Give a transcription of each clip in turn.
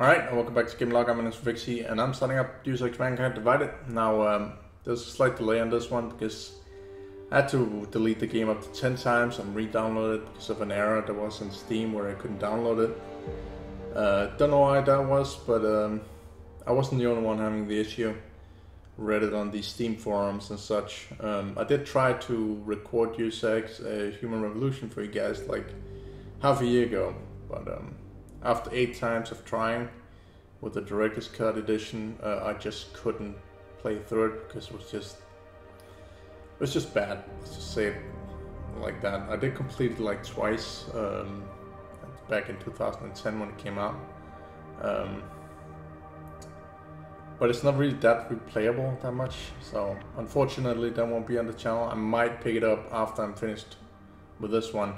Alright, and welcome back to Game Log. My name is Vixie, and I'm starting up Deus Ex Mankind Divided. Now, um, there's a slight delay on this one because I had to delete the game up to 10 times and re-download it because of an error that was in Steam where I couldn't download it. Uh, don't know why that was, but um, I wasn't the only one having the issue. Read it on the Steam forums and such. Um, I did try to record Deus Ex a Human Revolution for you guys like half a year ago, but um, after eight times of trying with the Director's Cut edition, uh, I just couldn't play through it because it was just it was just bad. Let's just say it like that. I did complete it like twice um, back in 2010 when it came out. Um, but it's not really that replayable that much. So unfortunately, that won't be on the channel. I might pick it up after I'm finished with this one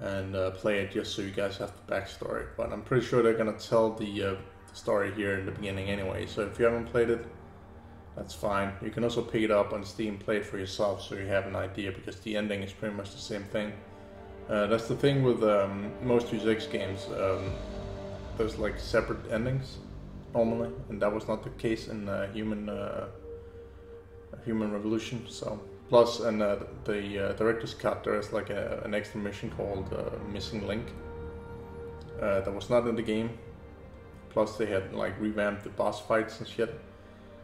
and uh, play it just so you guys have the backstory. But I'm pretty sure they're gonna tell the uh, story here in the beginning anyway. So if you haven't played it, that's fine. You can also pick it up on Steam, play it for yourself so you have an idea because the ending is pretty much the same thing. Uh, that's the thing with um, most Deus Ex games. Um, there's like separate endings normally, and that was not the case in uh, Human uh, Human Revolution. So plus, and uh, the uh, director's cut, there is like a, an extra mission called uh, Missing Link that was not in the game. Plus, they had like revamped the boss fights and shit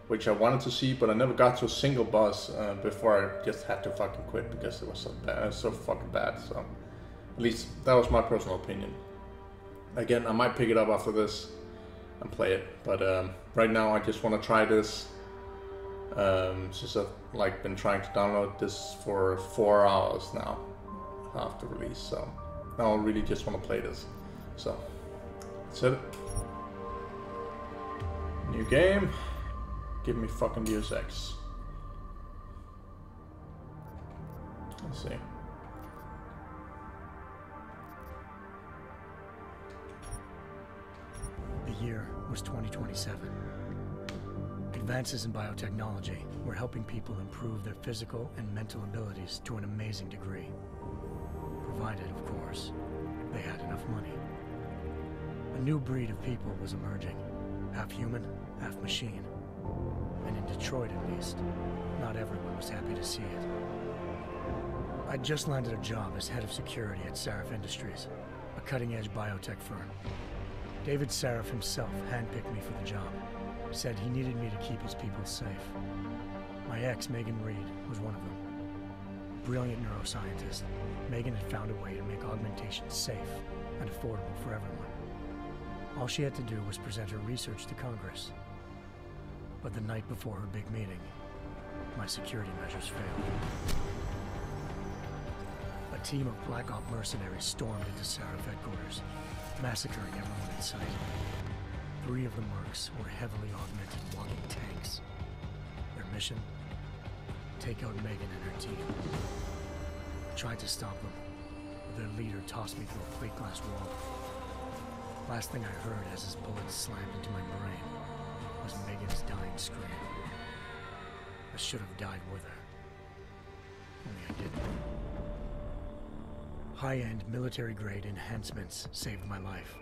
which I wanted to see, but I never got to a single boss uh, before I just had to fucking quit because it was so bad, so fucking bad. So, at least that was my personal opinion. Again, I might pick it up after this and play it, but um, right now I just want to try this. Um, since I've like been trying to download this for four hours now after release, so now I really just want to play this. So, that's it. New game. Give me fucking Deus Ex. Let's see. The year was 2027. Advances in biotechnology were helping people improve their physical and mental abilities to an amazing degree. Provided, of course, they had enough money. A new breed of people was emerging, half human, half machine. And in Detroit, at least, not everyone was happy to see it. I'd just landed a job as head of security at Sarif Industries, a cutting-edge biotech firm. David Sarif himself handpicked me for the job, said he needed me to keep his people safe. My ex, Megan Reed, was one of them. Brilliant neuroscientist, Megan had found a way to make augmentation safe and affordable for everyone. All she had to do was present her research to Congress, but the night before her big meeting, my security measures failed. A team of Black Op mercenaries stormed into Sarif headquarters, massacring everyone in sight. Three of the mercs were heavily augmented walking tanks. Their mission? Take out Megan and her team. I tried to stop them, but their leader tossed me through a plate glass wall. Last thing I heard as his bullets slammed into my brain was Megan's dying scream. I should have died with her. Only I didn't. High-end military-grade enhancements saved my life.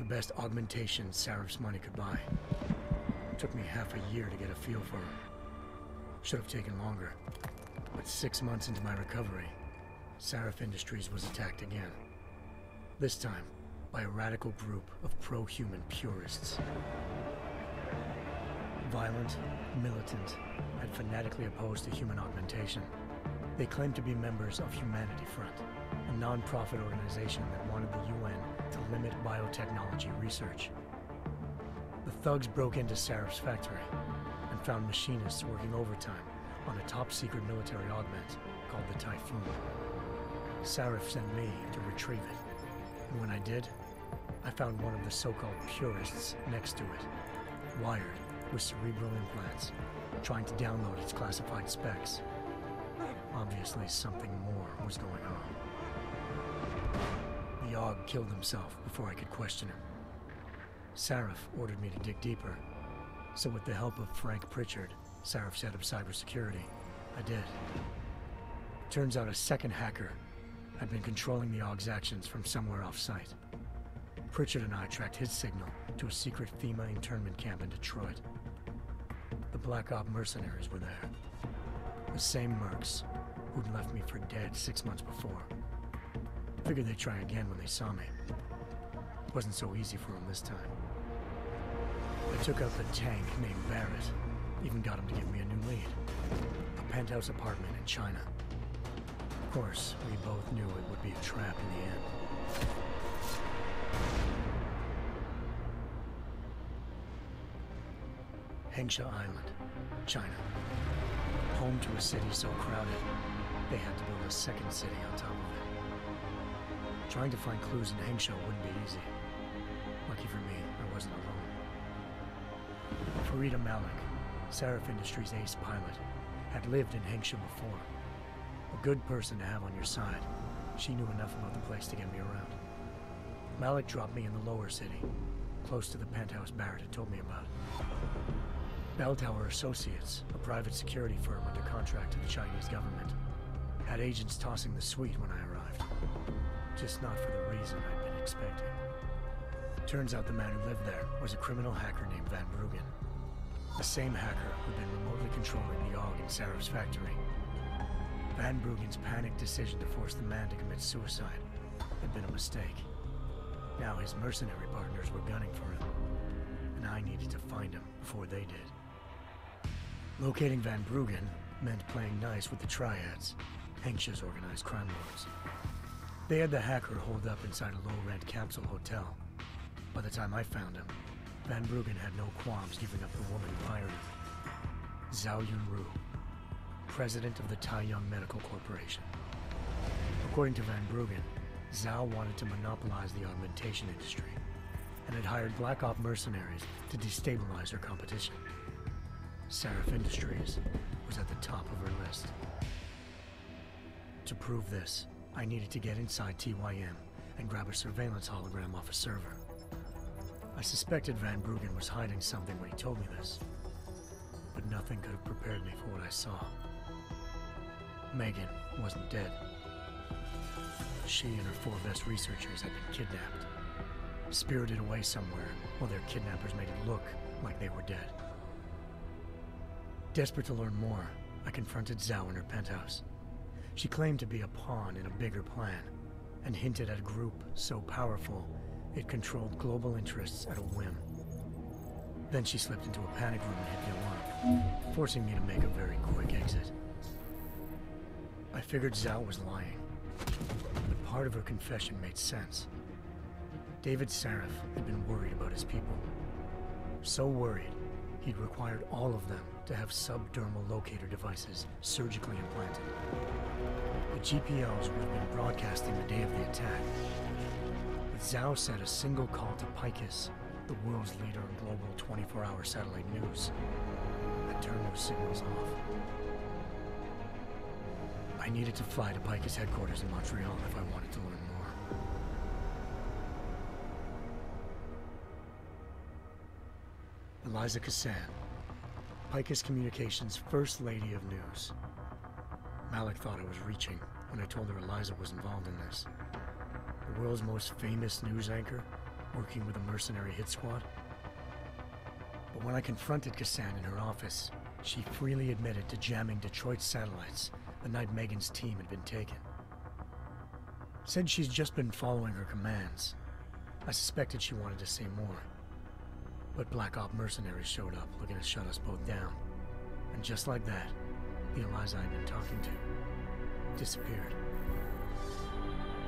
The best augmentation Sarif's money could buy. It took me half a year to get a feel for her. Should have taken longer. But six months into my recovery, Sarif Industries was attacked again. This time, by a radical group of pro-human purists. Violent, militant, and fanatically opposed to human augmentation. They claimed to be members of Humanity Front, a non-profit organization that wanted the UN to limit biotechnology research. The thugs broke into Sarif's factory and found machinists working overtime on a top-secret military augment called the Typhoon. Sarif sent me to retrieve it, and when I did, I found one of the so-called purists next to it, wired with cerebral implants, trying to download its classified specs. Obviously, something more was going on. Aug killed himself before I could question him. Sarif ordered me to dig deeper, so with the help of Frank Pritchard, Sarif's head of cybersecurity, I did. Turns out a second hacker had been controlling the aug's actions from somewhere off-site. Pritchard and I tracked his signal to a secret FEMA internment camp in Detroit. The Black Op mercenaries were there. The same mercs who'd left me for dead six months before. Figured they'd try again when they saw me. Wasn't so easy for them this time. I took out the tank named Barrett. Even got him to give me a new lead. A penthouse apartment in China. Of course, we both knew it would be a trap in the end. Hengsha Island, China. Home to a city so crowded, they had to build a second city on top it. Trying to find clues in Hengsha wouldn't be easy. Lucky for me, I wasn't alone. Farida Malik, Sarif Industries ace pilot, had lived in Hengsha before. A good person to have on your side. She knew enough about the place to get me around. Malik dropped me in the lower city, close to the penthouse Barrett had told me about. Bell Tower Associates, a private security firm under contract to the Chinese government, had agents tossing the suite when I arrived. Just not for the reason I'd been expecting. Turns out the man who lived there was a criminal hacker named Van Bruggen. The same hacker who'd been remotely controlling the AUG in Sarif's factory. Van Bruggen's panicked decision to force the man to commit suicide had been a mistake. Now his mercenary partners were gunning for him, and I needed to find him before they did. Locating Van Bruggen meant playing nice with the Triads, Hengsha's organized crime lords. They had the hacker holed up inside a low-rent capsule hotel. By the time I found him, Van Bruggen had no qualms giving up the woman who hired him. Zhao Yunru, president of the Tai Yong Medical Corporation. According to Van Bruggen, Zhao wanted to monopolize the augmentation industry and had hired Black Op mercenaries to destabilize her competition. Sarif Industries was at the top of her list. To prove this, I needed to get inside TYM and grab a surveillance hologram off a server. I suspected Van Bruggen was hiding something when he told me this, but nothing could have prepared me for what I saw. Megan wasn't dead. She and her four best researchers had been kidnapped, spirited away somewhere while their kidnappers made it look like they were dead. Desperate to learn more, I confronted Zhao in her penthouse. She claimed to be a pawn in a bigger plan, and hinted at a group so powerful it controlled global interests at a whim. Then she slipped into a panic room and hit the alarm, forcing me to make a very quick exit. I figured Zhao was lying, but part of her confession made sense. David Sarif had been worried about his people. So worried, he'd required all of them to have subdermal locator devices surgically implanted. The GPLs would have been broadcasting the day of the attack. But Zhao sent a single call to Picus, the world's leader in global 24-hour satellite news, had turned those signals off. I needed to fly to Picus headquarters in Montreal if I wanted to learn more. Eliza Cassan, Picus Communications' First Lady of News. Malik thought I was reaching when I told her Eliza was involved in this. The world's most famous news anchor, working with a mercenary hit squad. But when I confronted Cassan in her office, she freely admitted to jamming Detroit satellites the night Megan's team had been taken. Said she's just been following her commands. I suspected she wanted to say more. But Black Op mercenaries showed up looking to shut us both down. And just like that, the Eliza I'd been talking to disappeared.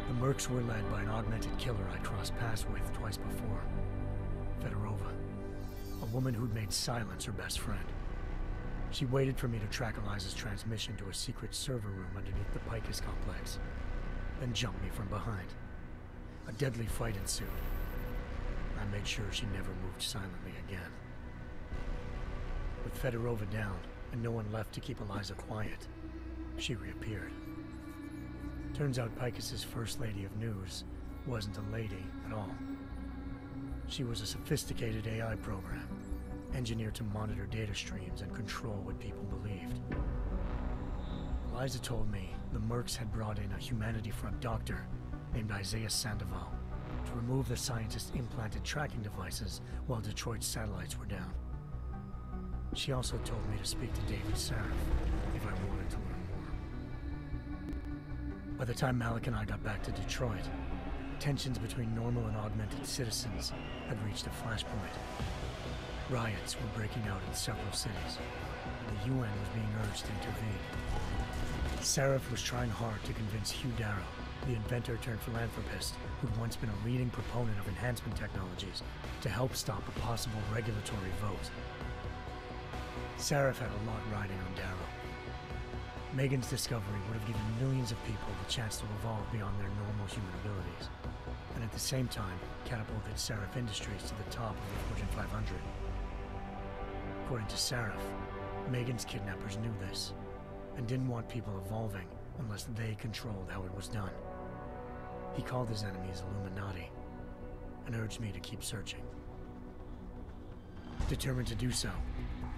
The Mercs were led by an augmented killer I crossed paths with twice before. Fedorova. A woman who'd made silence her best friend. She waited for me to track Eliza's transmission to a secret server room underneath the Picus complex, then jumped me from behind. A deadly fight ensued. Made sure she never moved silently again. With Fedorova down and no one left to keep Eliza quiet, she reappeared. Turns out Picus's first lady of news wasn't a lady at all. She was a sophisticated AI program, engineered to monitor data streams and control what people believed. Eliza told me the Mercs had brought in a Humanity Front doctor named Isaiah Sandoval. To remove the scientists' implanted tracking devices while Detroit's satellites were down. She also told me to speak to David Sarif if I wanted to learn more. By the time Malik and I got back to Detroit, tensions between normal and augmented citizens had reached a flashpoint. Riots were breaking out in several cities, the UN was being urged to intervene. Sarif was trying hard to convince Hugh Darrow, the inventor turned philanthropist who'd once been a leading proponent of enhancement technologies, to help stop a possible regulatory vote. Sarif had a lot riding on Darrow. Megan's discovery would have given millions of people the chance to evolve beyond their normal human abilities, and at the same time catapulted Sarif Industries to the top of the Fortune 500. According to Sarif, Megan's kidnappers knew this, and didn't want people evolving unless they controlled how it was done. He called his enemies Illuminati, and urged me to keep searching. Determined to do so,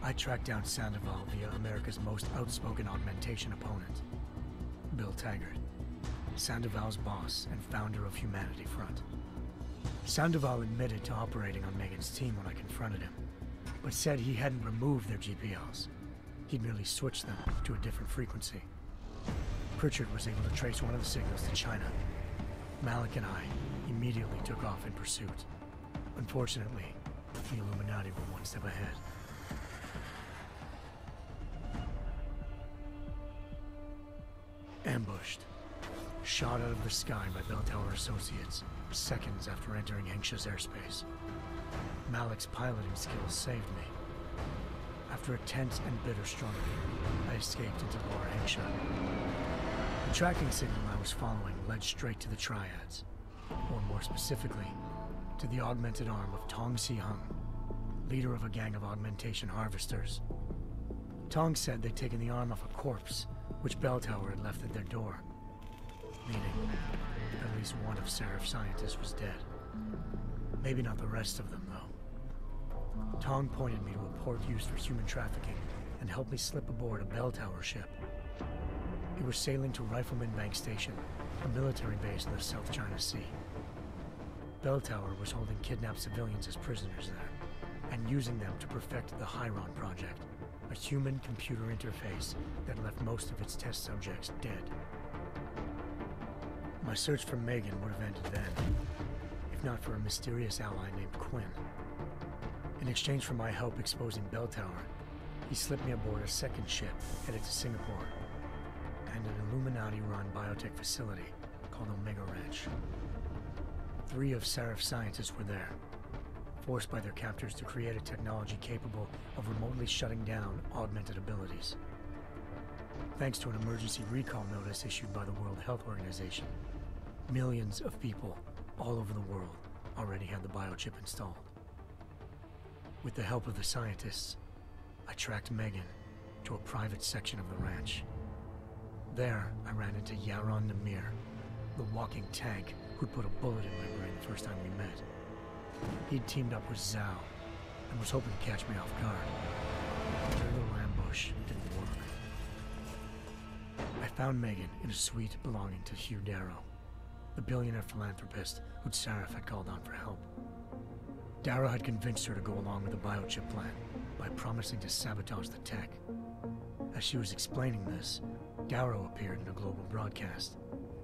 I tracked down Sandoval via America's most outspoken augmentation opponent, Bill Taggart, Sandoval's boss and founder of Humanity Front. Sandoval admitted to operating on Megan's team when I confronted him, but said he hadn't removed their GPLs. He'd merely switched them to a different frequency. Pritchard was able to trace one of the signals to China. Malik and I immediately took off in pursuit. Unfortunately, the Illuminati were one step ahead. Ambushed. Shot out of the sky by Bell Tower Associates, seconds after entering Hengsha's airspace. Malik's piloting skills saved me. After a tense and bitter struggle, I escaped into Lower Hengsha. The tracking signal I was following led straight to the Triads, or more specifically, to the augmented arm of Tong Si Hung, leader of a gang of augmentation harvesters. Tong said they'd taken the arm off a corpse, which Bell Tower had left at their door, meaning at least one of Sarif's scientists was dead. Maybe not the rest of them, though. Tong pointed me to a port used for human trafficking and helped me slip aboard a Bell Tower ship. We were sailing to Rifleman Bank Station, a military base in the South China Sea. Bell Tower was holding kidnapped civilians as prisoners there, and using them to perfect the Hyron Project, a human-computer interface that left most of its test subjects dead. My search for Megan would have ended then, if not for a mysterious ally named Quinn. In exchange for my help exposing Bell Tower, he slipped me aboard a second ship headed to Singapore Illuminati-run biotech facility called Omega Ranch. Three of Sarif's scientists were there, forced by their captors to create a technology capable of remotely shutting down augmented abilities. Thanks to an emergency recall notice issued by the World Health Organization, millions of people all over the world already had the biochip installed. With the help of the scientists, I tracked Megan to a private section of the ranch. There, I ran into Jaron Namir, the walking tank who'd put a bullet in my brain the first time we met. He'd teamed up with Zhao and was hoping to catch me off guard. Their little ambush didn't work. I found Megan in a suite belonging to Hugh Darrow, the billionaire philanthropist who'd Sarif had called on for help. Darrow had convinced her to go along with the biochip plan by promising to sabotage the tech. As she was explaining this, Darrow appeared in a global broadcast,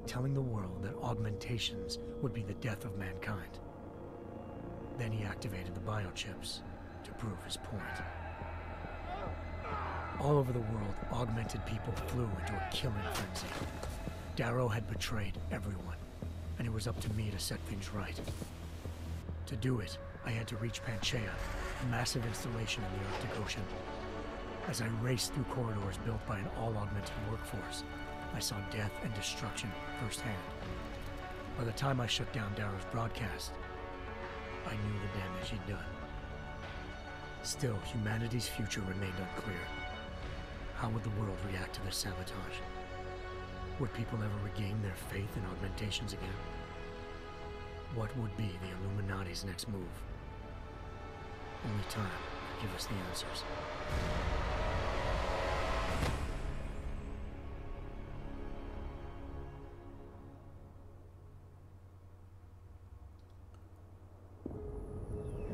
telling the world that augmentations would be the death of mankind. Then he activated the biochips to prove his point. All over the world, augmented people flew into a killing frenzy. Darrow had betrayed everyone, and it was up to me to set things right. To do it, I had to reach Panchaea, a massive installation in the Arctic Ocean. As I raced through corridors built by an all-augmented workforce, I saw death and destruction firsthand. By the time I shut down Darrow's broadcast, I knew the damage he'd done. Still, humanity's future remained unclear. How would the world react to this sabotage? Would people ever regain their faith in augmentations again? What would be the Illuminati's next move? Only time give us the answers.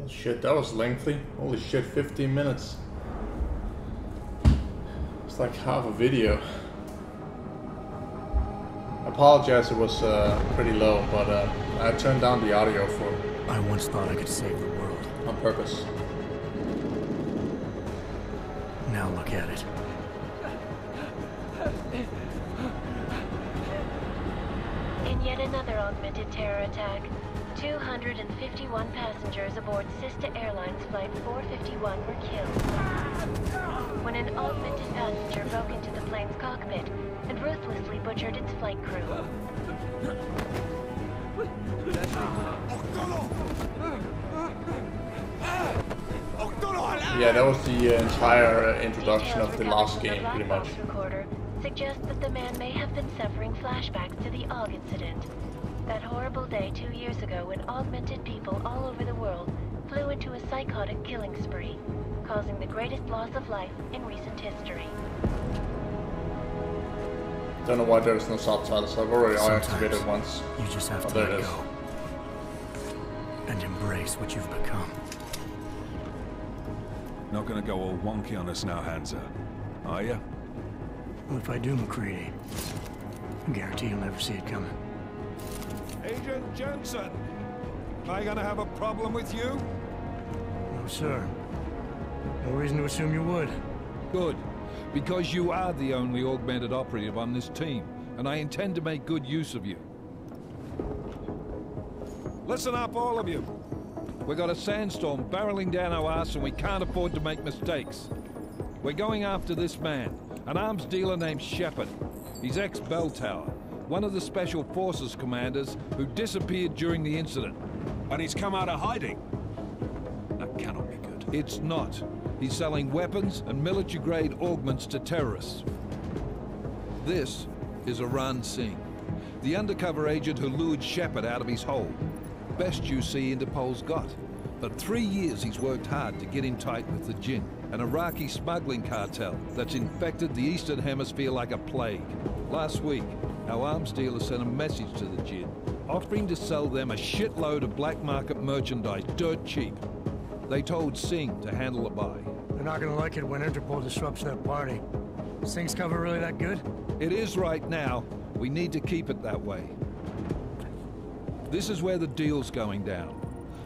Oh shit, that was lengthy. Holy shit, 15 minutes. It's like half a video. I apologize, it was uh, pretty low, but uh, I turned down the audio for I once thought I could save the world. on purpose. At it. In yet another augmented terror attack, 251 passengers aboard Sista Airlines Flight 451 were killed. When an augmented passenger broke into the plane's cockpit and ruthlessly butchered its flight crew. Yeah, that was the uh, entire uh, introduction Details of the last game, the pretty much. box recorder suggest that the man may have been suffering flashbacks to the AUG incident. That horrible day two years ago when augmented people all over the world flew into a psychotic killing spree, causing the greatest loss of life in recent history. Don't know why there's no subtitles. I've already Sometimes activated once. You just have Oh, to let go. And embrace what you've become. Not gonna go all wonky on us now, Hansa. Are you? Well, if I do, McCready, I guarantee you'll never see it coming. Agent Jensen! Am I gonna have a problem with you? No, sir. No reason to assume you would. Good. Because you are the only augmented operative on this team, and I intend to make good use of you. Listen up, all of you. We got a sandstorm barreling down our ass and we can't afford to make mistakes. We're going after this man, an arms dealer named Shepard. He's ex-Bell Tower, one of the Special Forces commanders who disappeared during the incident. And he's come out of hiding. That cannot be good. It's not. He's selling weapons and military-grade augments to terrorists. This is Aran Singh, the undercover agent who lured Shepard out of his hole. Best you see Interpol's got. But three years he's worked hard to get in tight with the Jinn, an Iraqi smuggling cartel that's infected the Eastern Hemisphere like a plague. Last week, our arms dealer sent a message to the Jinn, offering to sell them a shitload of black market merchandise dirt cheap. They told Singh to handle the buy. They're not gonna like it when Interpol disrupts that party. Singh's cover really that good? It is right now. We need to keep it that way. This is where the deal's going down.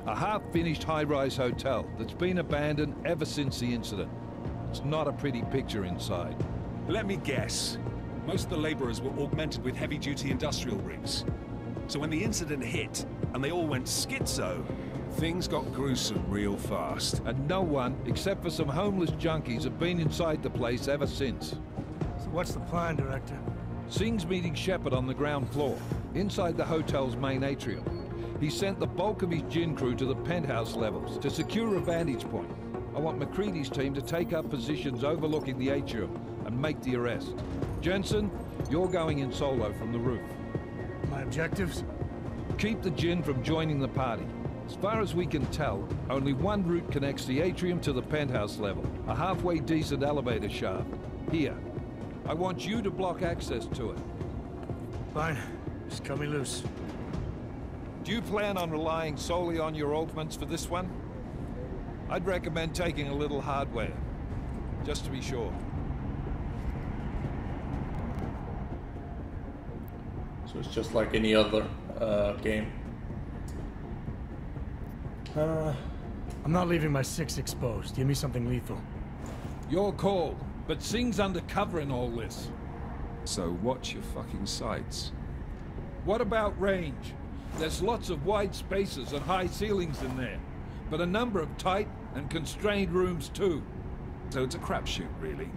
A half-finished high-rise hotel that's been abandoned ever since the incident. It's not a pretty picture inside. Let me guess. Most of the laborers were augmented with heavy-duty industrial rigs. So when the incident hit, and they all went schizo, things got gruesome real fast. And no one, except for some homeless junkies, have been inside the place ever since. So what's the plan, Director? Singh's meeting Shepard on the ground floor, inside the hotel's main atrium. He sent the bulk of his Jinn crew to the penthouse levels to secure a vantage point. I want McCready's team to take up positions overlooking the atrium and make the arrest. Jensen, you're going in solo from the roof. My objectives? Keep the Jinn from joining the party. As far as we can tell, only one route connects the atrium to the penthouse level, a halfway decent elevator shaft. Here. I want you to block access to it. Fine. Just cut me loose. Do you plan on relying solely on your augments for this one? I'd recommend taking a little hardware, just to be sure. So it's just like any other uh, game. Uh, I'm not leaving my six exposed. Give me something lethal. Your call, but Singh's undercover in all this. So watch your fucking sights. What about range? There's lots of wide spaces and high ceilings in there, but a number of tight and constrained rooms too. So it's a crapshoot, really.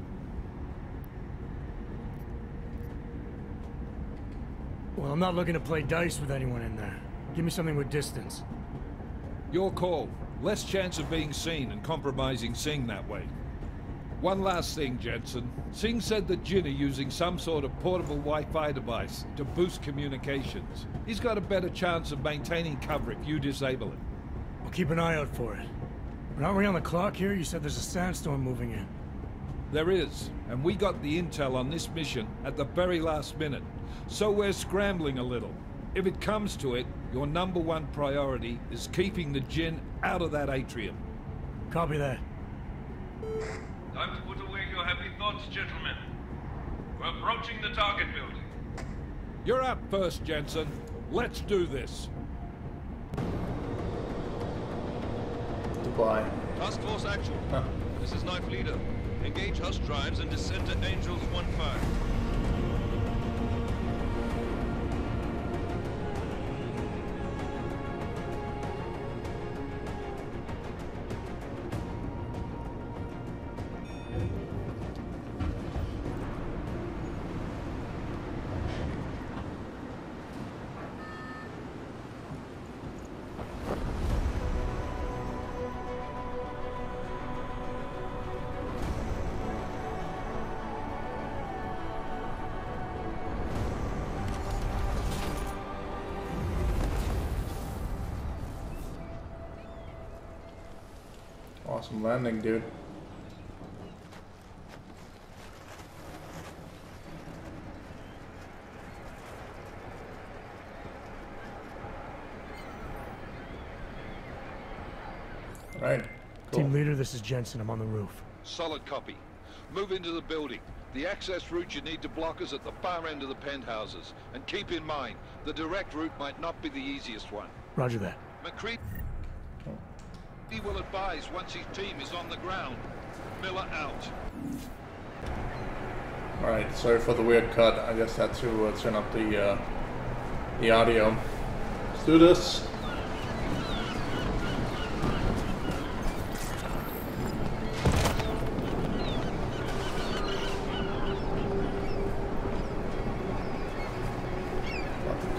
Well, I'm not looking to play dice with anyone in there. Give me something with distance. Your call. Less chance of being seen and compromising Singh that way. One last thing, Jensen. Singh said that Jinn are using some sort of portable Wi-Fi device to boost communications. He's got a better chance of maintaining cover if you disable it. I'll keep an eye out for it. But aren't we on the clock here? You said there's a sandstorm moving in. There is, and we got the intel on this mission at the very last minute, so we're scrambling a little. If it comes to it, your number one priority is keeping the Jinn out of that atrium. Copy that. Time to put away your heavy thoughts, gentlemen. We're approaching the target building. You're up first, Jensen. Let's do this. Dubai. Task Force Actual. Huh. This is Knife Leader. Engage Hush drives and descend to Angels 1-5. Awesome landing, dude. Right. Cool. Team leader, this is Jensen. I'm on the roof. Solid copy. Move into the building. The access route you need to block is at the far end of the penthouses. And keep in mind, the direct route might not be the easiest one. Roger that. McCready he will advise once his team is on the ground. Miller out. Alright, sorry for the weird cut. I just had to uh, turn up the uh, the audio. Let's do this.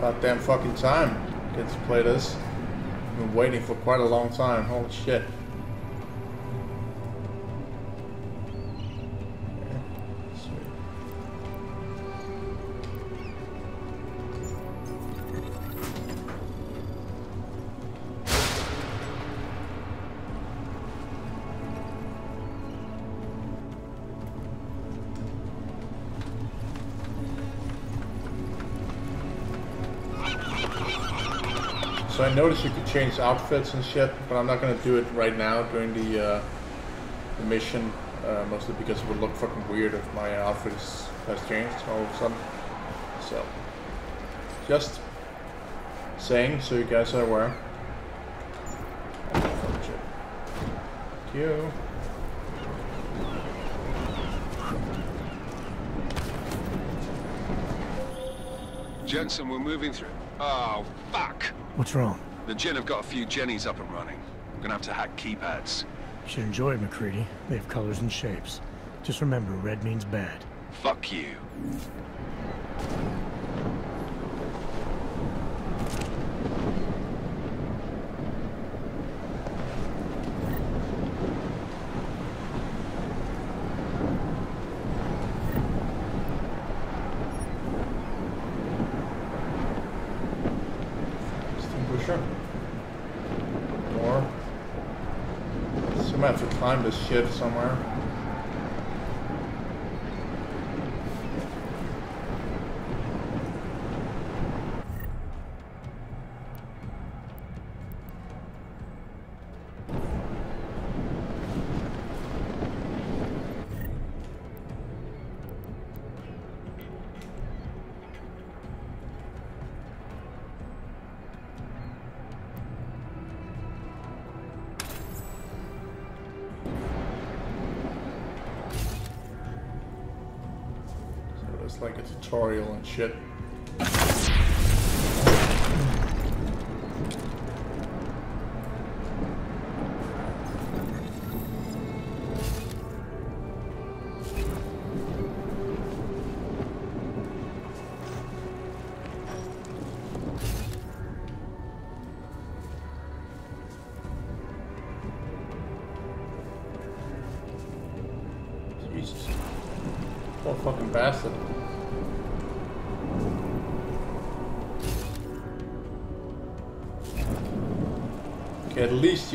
Goddamn fucking time. Get to play this. Waiting for quite a long time. Holy shit. Change outfits and shit, but I'm not gonna do it right now during the, uh, the mission, uh, mostly because it would look fucking weird if my outfit has changed all of a sudden. So, just saying so you guys are aware. Fuck shit. Thank you. Jensen, we're moving through. Oh, fuck! What's wrong? The Jinn have got a few Jennies up and running. I'm gonna have to hack keypads. You should enjoy it, McCready. They have colors and shapes. Just remember, red means bad. Fuck you.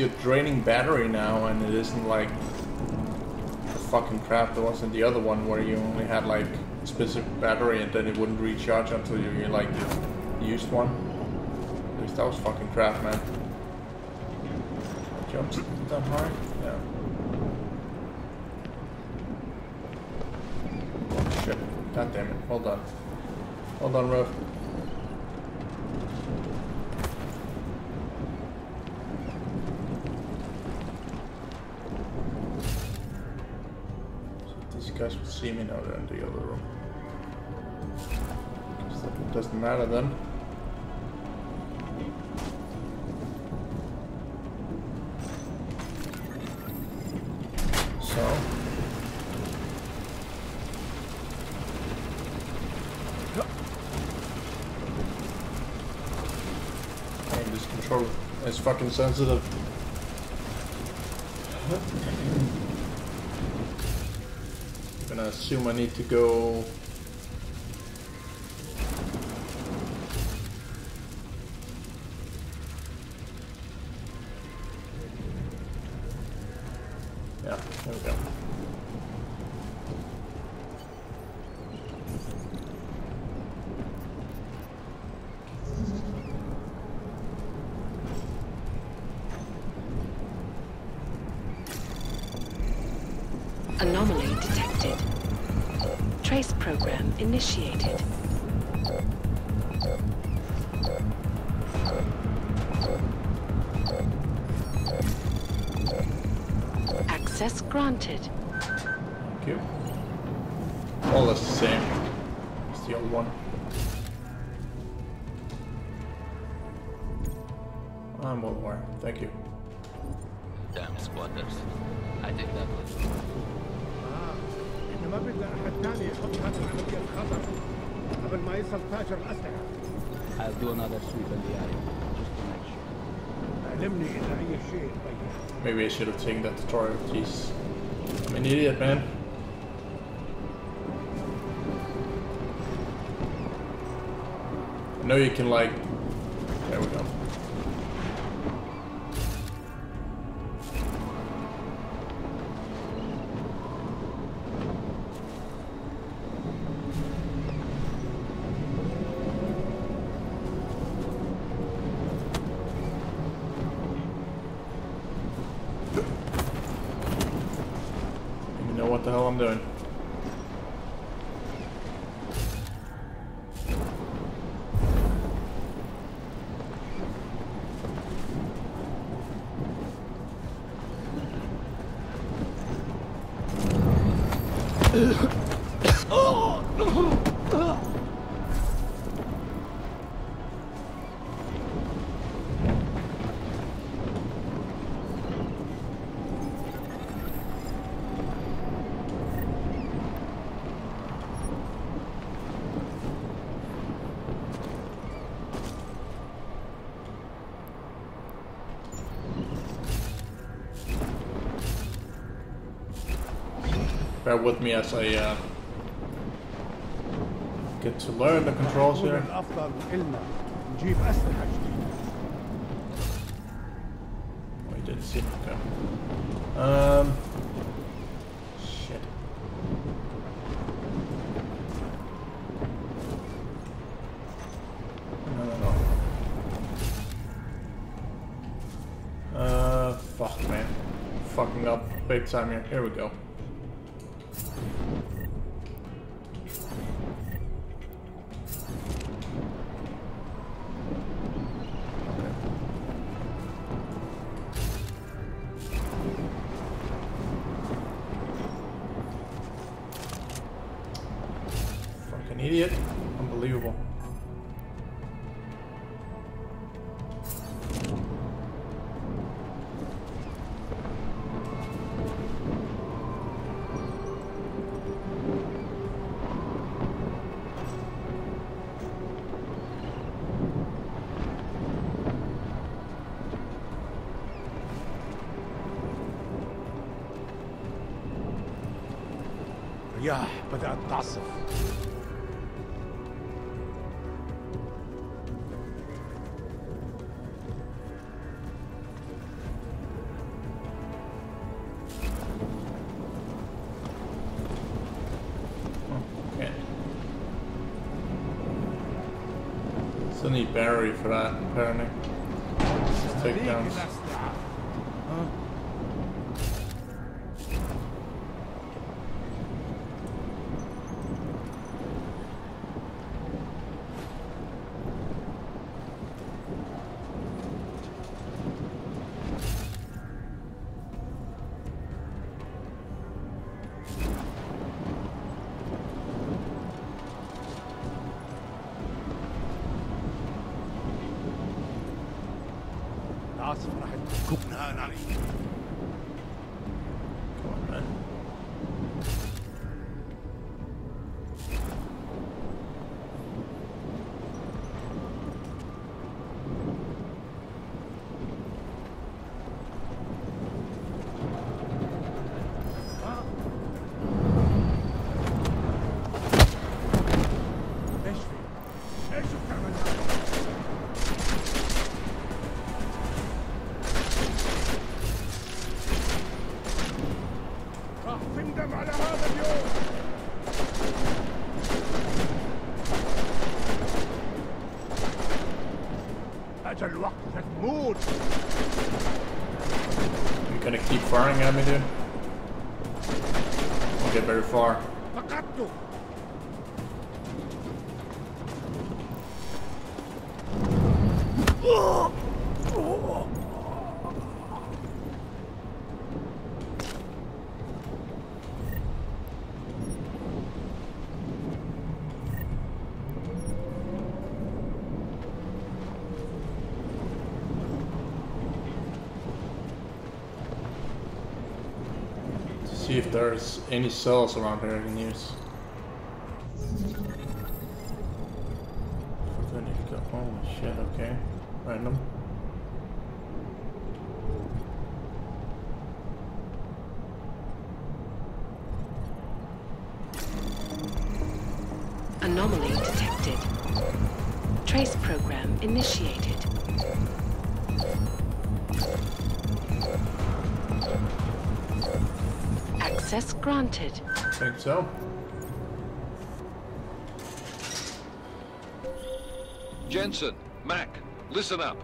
You're draining battery now and it isn't like the fucking crap that was in the other one where you only had like a specific battery and then it wouldn't recharge until you, you like used one. At least that was fucking crap, man. Jumps that high? Yeah. Oh shit. God damn it. Hold on. Hold on, Ruff. See me now they're in the other room. Doesn't matter then. So. Man, this control is fucking sensitive. I'm gonna assume I need to go. Access granted. Thank you. All the same. It's the old one. I'm well aware. Thank you. Damn squatters. I think that was احنا ما بدنا احد ثاني يحط هذا العمليه الخطر قبل ما يصل تاجر الاسلحه I'll do another sweep in the area, just to make sure. علمني اذا اي شيء تغير Maybe I should have taken that tutorial. Jeez. An idiot, man. I know you can, like. bear with me as I uh, get to learn the controls here. Oh, I did see. Okay. Um. Shit. Uh, fuck, man. Fucking up big time here. Here we go. رياح بدات تعصف Okay. So also need battery for that, apparently. Takedowns. العاصفة Dude? Won't get very far. If there's any cells around here I can use. Access granted. think so. Jensen, Mac, listen up.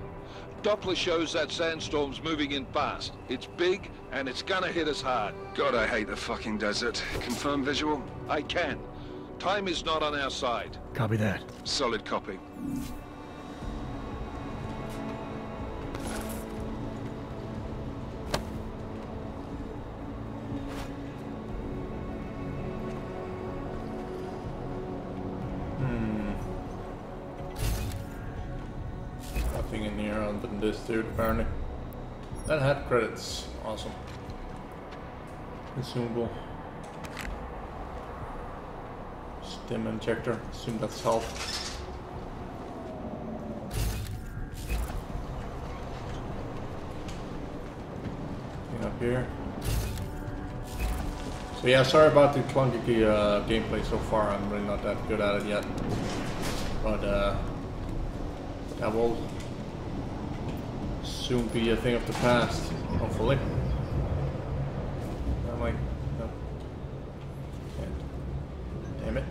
Doppler shows that sandstorm's moving in fast. It's big, and it's gonna hit us hard. God, I hate the fucking desert. Confirm visual? I can. Time is not on our side. Copy that. Solid copy. Apparently. That had credits. Awesome. Consumable. Stim injector. Assume that's health. Up here. So yeah, sorry about the clunky uh, gameplay so far. I'm really not that good at it yet. But uh, that will soon be a thing of the past, hopefully. I'm like, no. Can't. Damn it.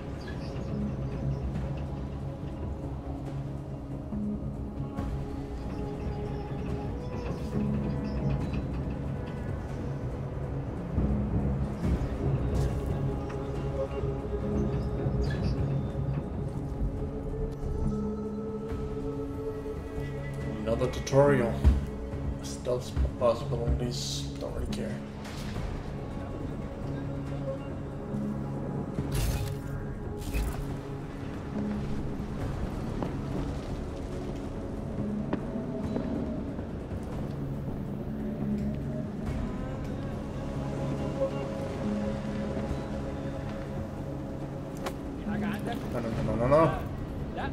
Another tutorial. Stealth possibilities. Don't really care. No, no, no, no, no, no. لا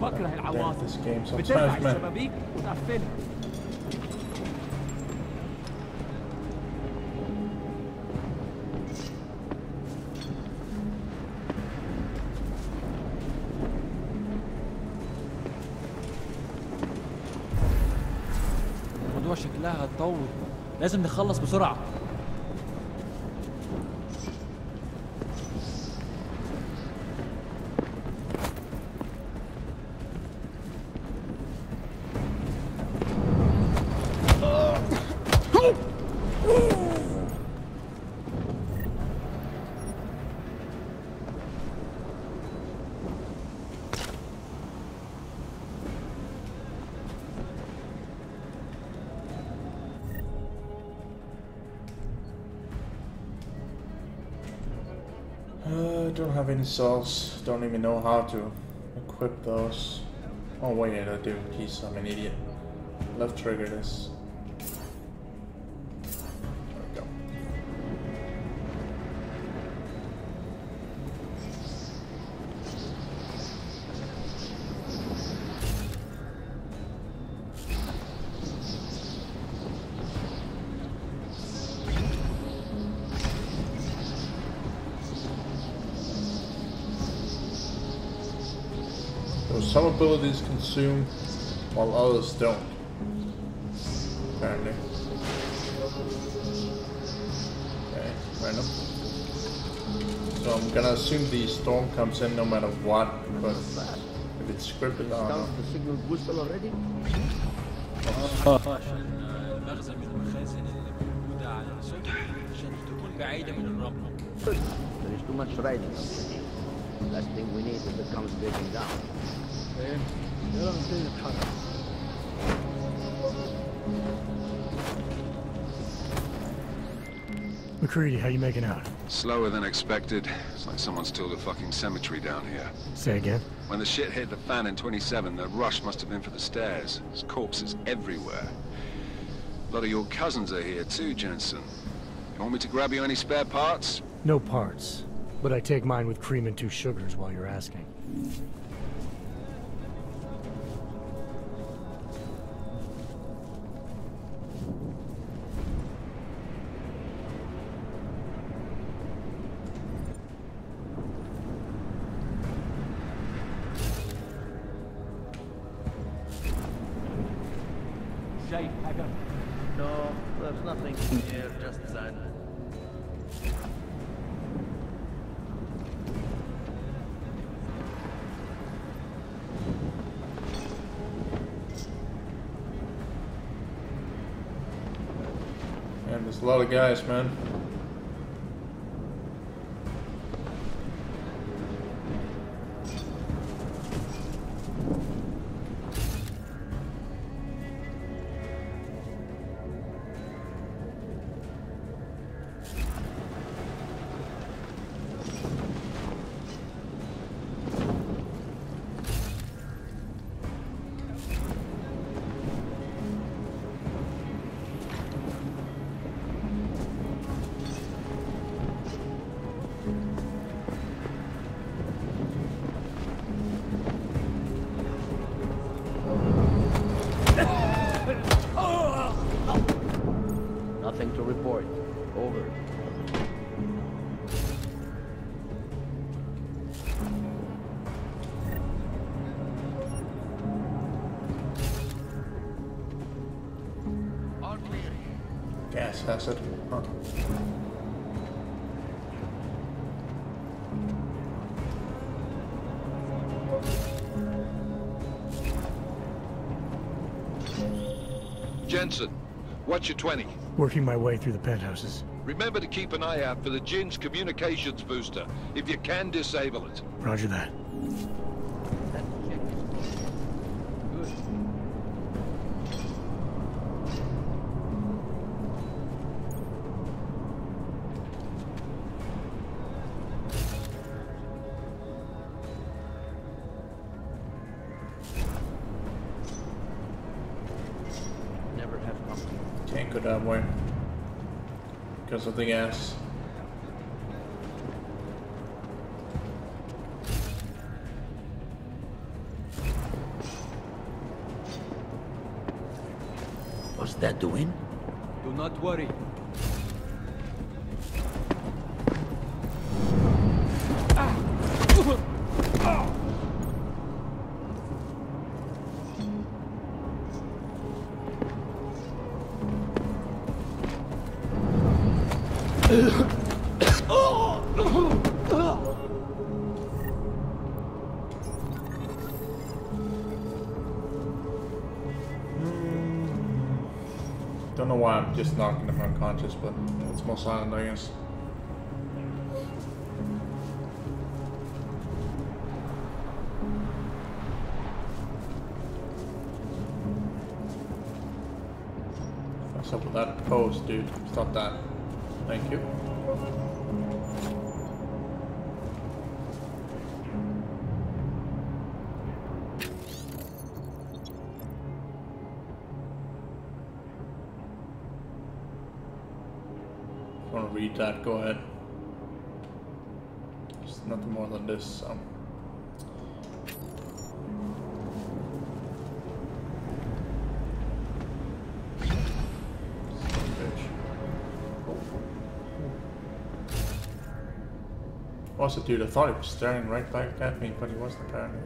بكره Damn, العواصف this game بترفع sometimes, man. الشبابيك وتقفلها لازم نخلص بسرعة. Have any. Don't even know how to equip those. Oh wait, I do. Jeez, I'm an idiot. Left trigger this. abilities consume while others don't. Apparently. Okay, random. So I'm gonna assume the storm comes in no matter what, but if it's scripted, I don't know. Count the signal booster already? المغزى من المخازن اللي موجودة على السطح عشان تكون بعيدة من الرمل Good. There is too much riding up there. Last thing we need is it comes breaking down. 네, MacReady, how you making out? Slower than expected. It's like someone's tilled a fucking cemetery down here. Say again? When the shit hit the fan in 27, the rush must have been for the stairs. There's corpses everywhere. A lot of your cousins are here too, Jensen. You want me to grab you any spare parts? No parts. But I take mine with cream and two sugars while you're asking. Guys, man. Gas hazard. Huh. Jensen, what's your 20? Working my way through the penthouses. Remember to keep an eye out for the Jinn's communications booster. If you can, disable it. Roger that. Because of. What's that doing? Do not worry. Just knocking them unconscious, but it's more silent, I guess. What's up with that pose, dude? Stop that. That, go ahead. There's nothing more than this, so. Was it, dude? I thought he was staring right back at me, but he wasn't apparently.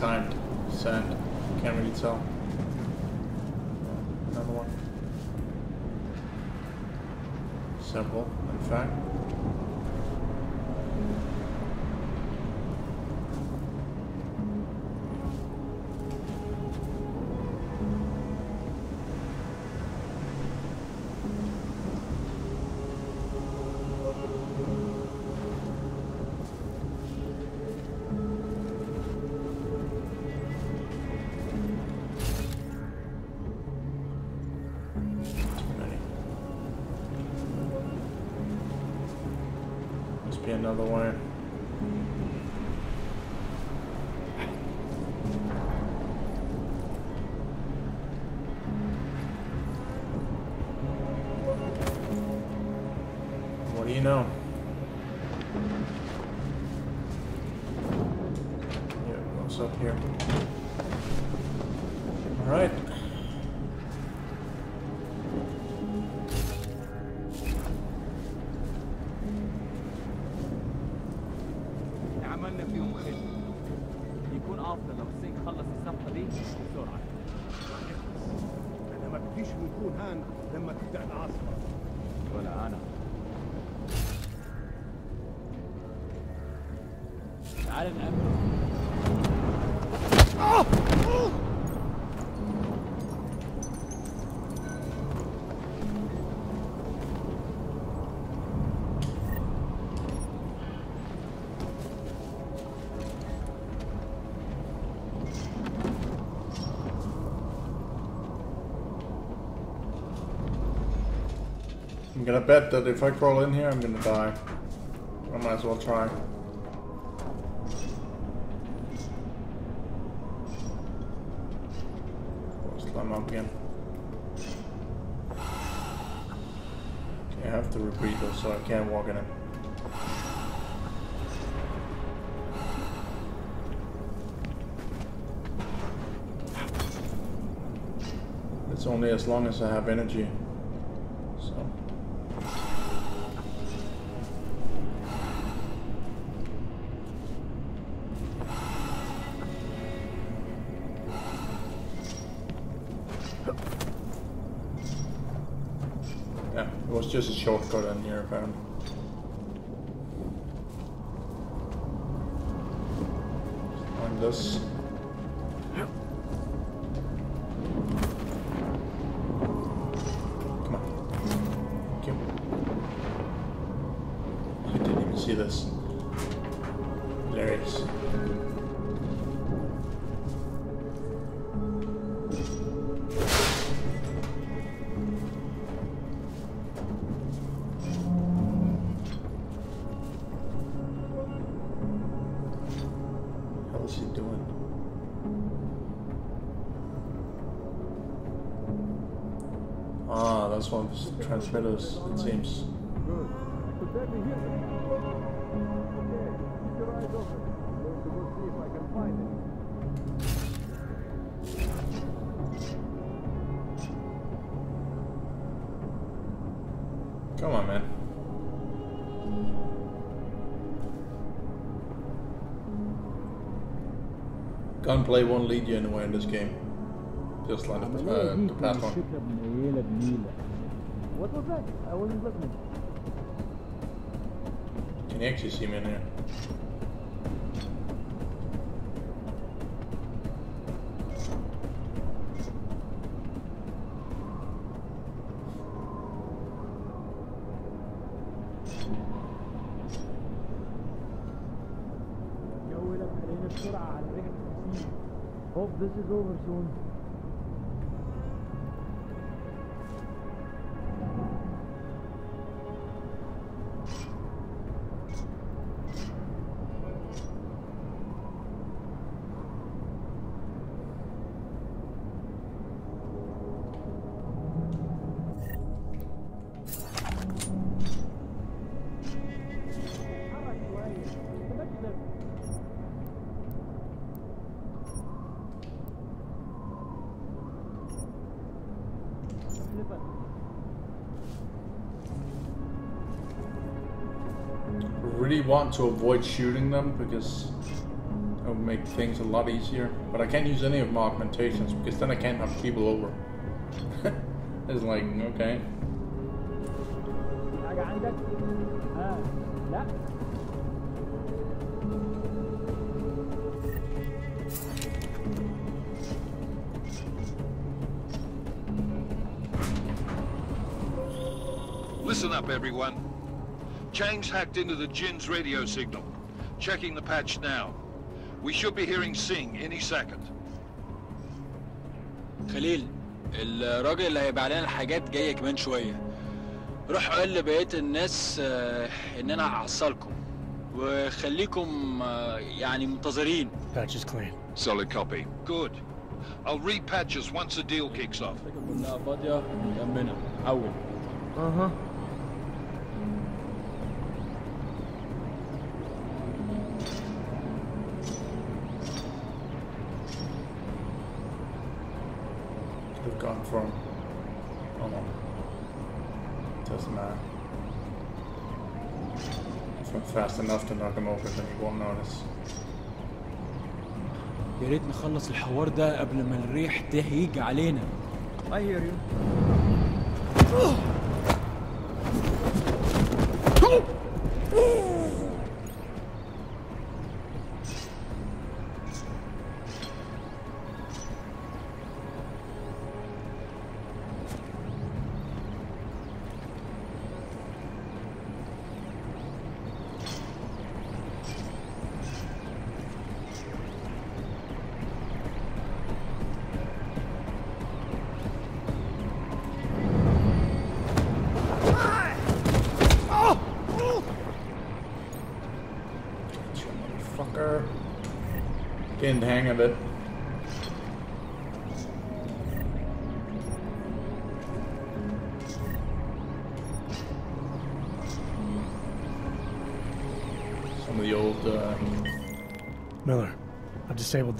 Might يكون هان لما تبدأ العاصفة. ولا أنا. تعال نأمره. Gonna bet that if I crawl in here, I'm gonna die. I might as well try. Climb up again. Okay, I have to repeat this, so I can't walk in it. It's only as long as I have energy. So. Yeah, it was just a shortcut in here apparently. I can find it. Come on, man. Won't lead you anywhere in this game. Just like the, uh, the past one. What was that? I wasn't listening. Can you actually see me in there? Hope this is over soon. Want to avoid shooting them because it would make things a lot easier. But I can't use any of my augmentations because then I can't have people over. it's like, okay. Chang's hacked into the Jinn's radio signal. Checking the patch now. We should be hearing Singh any second. خليل الراجل اللي هيبقى علينا الحاجات جايه كمان شويه روح قول لبقيه الناس ان انا هعصلكم وخليكم يعني منتظرين. Patch is clean. Solid copy. Good. I'll repatch us once the deal kicks off. فاضيه جنبنا Uh huh. From. Oh matter. If I'm fast enough to knock him over, then he won't notice. يا ريت نخلص الحوار ده قبل ما الريح ده يجي علينا I hear. You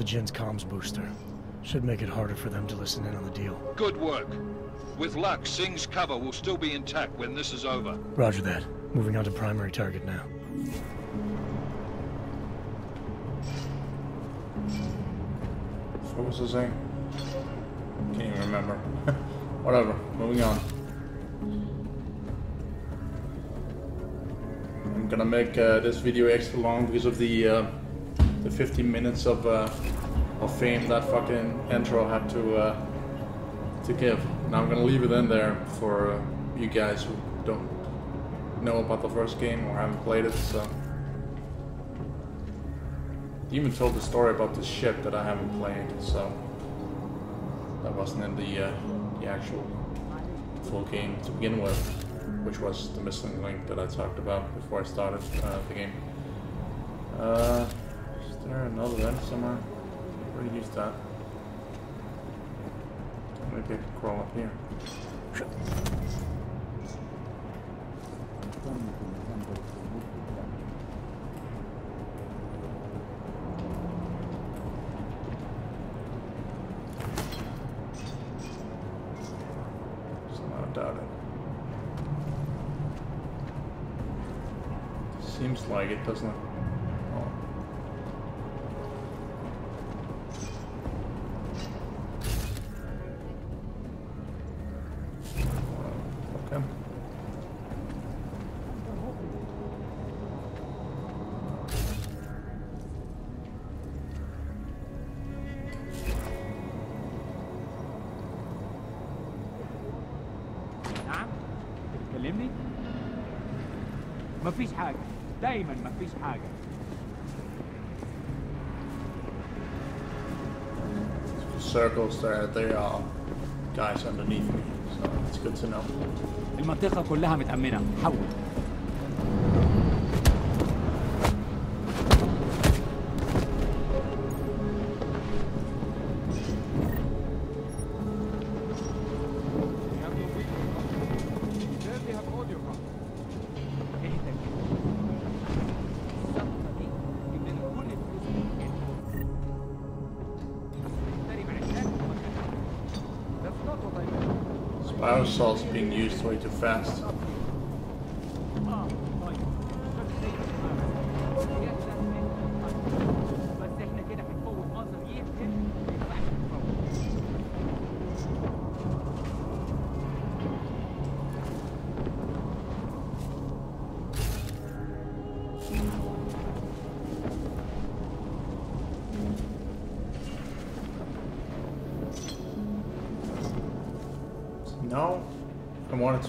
the Jinn's comms booster. Should make it harder for them to listen in on the deal. Good work. With luck, Singh's cover will still be intact when this is over. Roger that. Moving on to primary target now. what was I saying? Can't even remember. Whatever, moving on. I'm gonna make uh, this video extra long because of the uh, the 15 minutes of uh, of fame that fucking intro had to uh, to give. Now I'm gonna leave it in there for uh, you guys who don't know about the first game or haven't played it. So even told the story about the ship that I haven't played. So that wasn't in the uh, the actual full game to begin with, which was the missing link that I talked about before I started uh, the game. Uh, is there another vent somewhere? I already used that. Maybe I can crawl up here. حاجة. المنطقة كلها متأمنة. حول. Way too fast.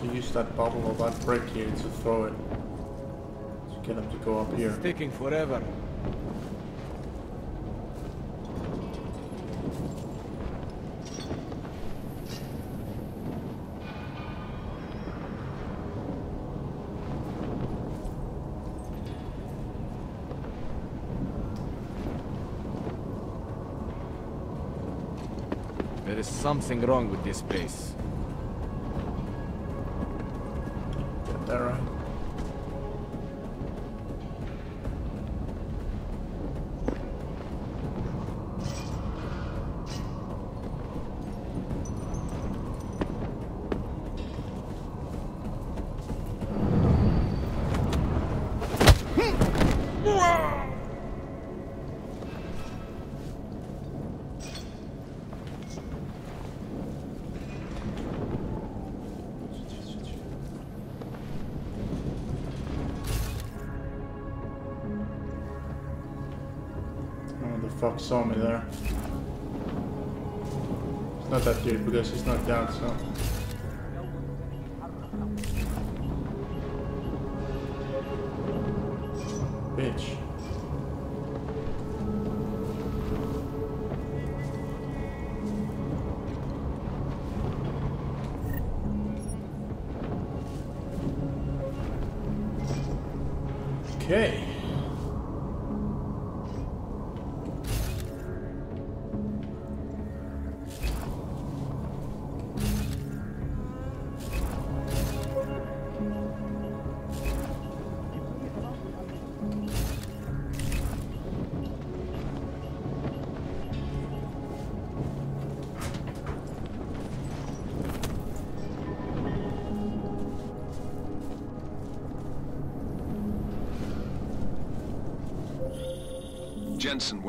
To use that bottle or that brick here to throw it. To get him to go up here. taking forever. There is something wrong with this place. Saw me there. It's not that dude because he's not down, so.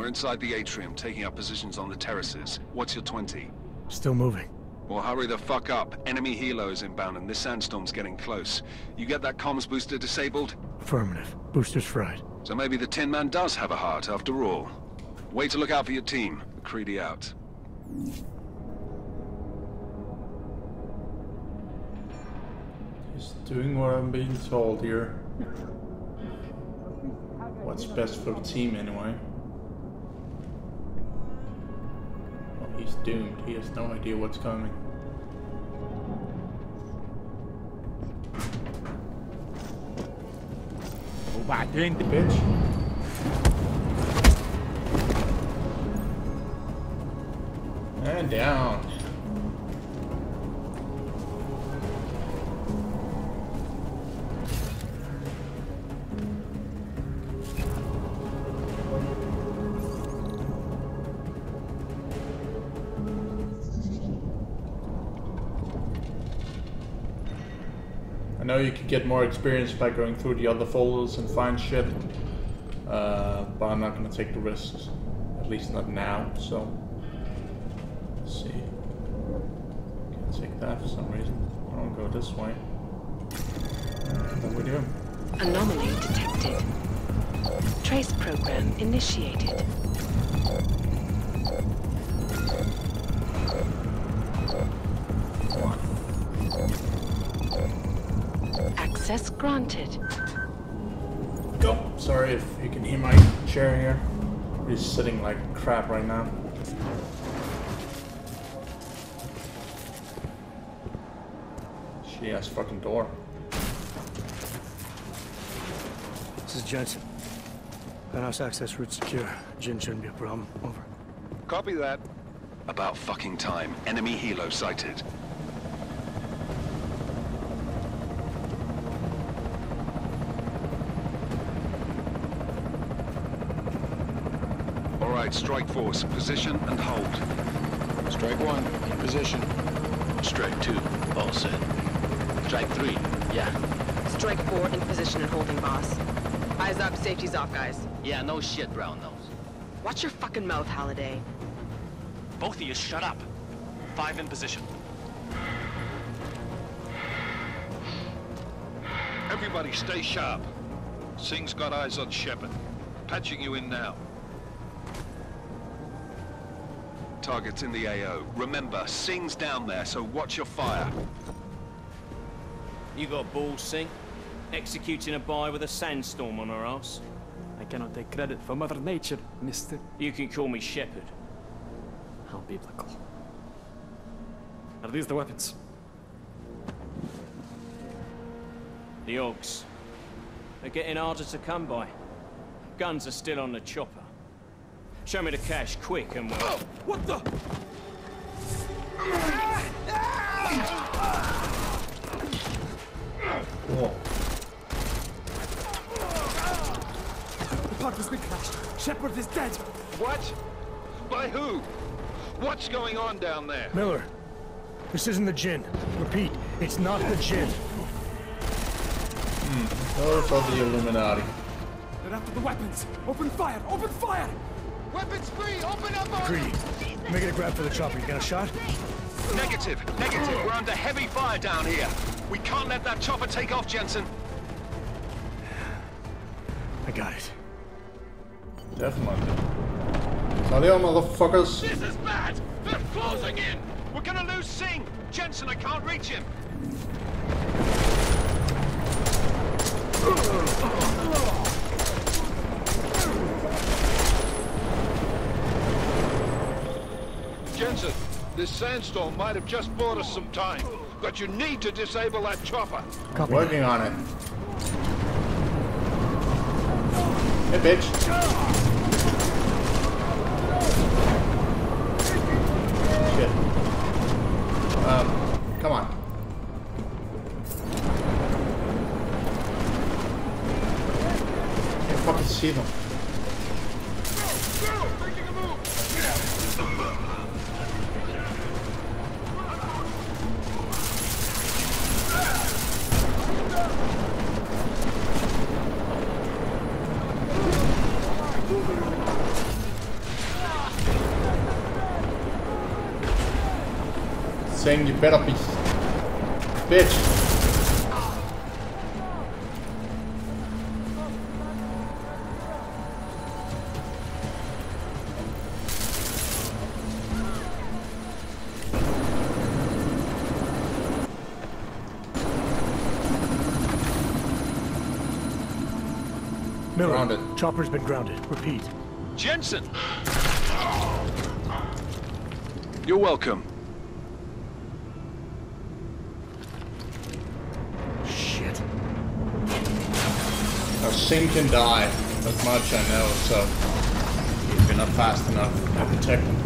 We're inside the atrium, taking up positions on the terraces. What's your 20? Still moving. Well, hurry the fuck up. Enemy helos inbound, and this sandstorm's getting close. You get that comms booster disabled? Affirmative. Booster's fried. So maybe the Tin Man does have a heart, after all. Way to look out for your team. MacReady out. Just doing what I'm being told here. What's best for the team, anyway. He's doomed. He has no idea what's coming. Oh, my in the bitch. And down. You could get more experience by going through the other folders and find shit, uh, but I'm not gonna take the risks. At least not now. So let's see. Can't take that for some reason. I don't go this way. What we do? Anomaly detected. Trace program initiated. Access granted. Oh, sorry if you can hear my chair here. He's sitting like crap right now. Shitty ass fucking door. This is Jensen. Penthouse access route secure. Jinn shouldn't be a problem. Over. Copy that. About fucking time. Enemy helo sighted. Right, strike force. Position and hold. Strike one, in position. Strike two, all set. Strike three, yeah. Strike four in position and holding, boss. Eyes up, safety's off, guys. Yeah, no shit, brown nose. Watch your fucking mouth, Halliday. Both of you shut up. Five in position. Everybody stay sharp. Singh's got eyes on Shepard. Patching you in now. Target's in the AO. Remember, Singh's down there, so watch your fire. You got balls, Singh? Executing a buy with a sandstorm on her ass? I cannot take credit for Mother Nature, mister. You can call me Shepard. How biblical. Are these the weapons? The Augs. They're getting harder to come by. Guns are still on the chopper. Show me the cash quick and we'll... What the? Cool. The pod has been crashed. Shepard is dead. What? By who? What's going on down there? Miller, this isn't the Jinn. Repeat, it's not the Jinn. Those are the Illuminati. They're after the weapons. Open fire! Open fire! Weapons free! Open up on Greedy. Make it a grab for the chopper. You got a shot? Negative. Negative. We're under heavy fire down here. We can't let that chopper take off, Jensen. I got it. Definitely. Salio, motherfuckers. This is bad! They're closing in! We're gonna lose Singh! Jensen, I can't reach him! Jensen, this sandstorm might have just bought us some time, but you need to disable that chopper. Copy Working on it. Hey, bitch. Shit. Um, come on. Can't fucking see them. Saying you better be. Bitch. Miller, chopper's been grounded. Repeat. Jensen! You're welcome. Shit. Now, Singh can die. That much I know, so. If you're not fast enough, I'll protect him.